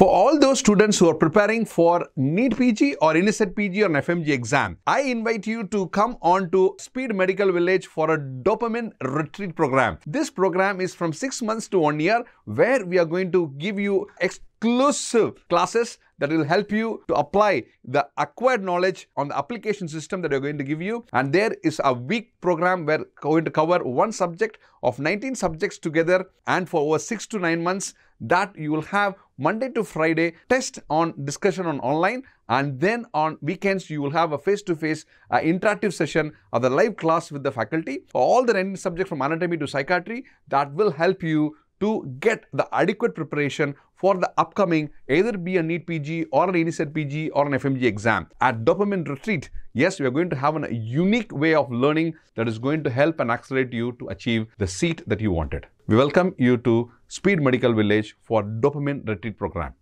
For all those students who are preparing for NEET PG or INICET PG or FMG exam, I invite you to come on to Speed Medical Village for a dopamine retreat program. This program is from six months to one year where we are going to give you exclusive classes that will help you to apply the acquired knowledge on the application system that we're going to give you. And there is a week program where we're going to cover one subject of 19 subjects together and for over six to nine months that you will have Monday to Friday test on discussion on online and then on weekends you will have a face-to-face uh, interactive session or the live class with the faculty. All the 19 subjects from anatomy to psychiatry that will help you to get the adequate preparation for the upcoming either be a NEET PG or an INICET PG or an FMG exam. At Dopamine Retreat, yes, we are going to have a unique way of learning that is going to help and accelerate you to achieve the seat that you wanted. We welcome you to Speed Medical Village for Dopamine Retreat program.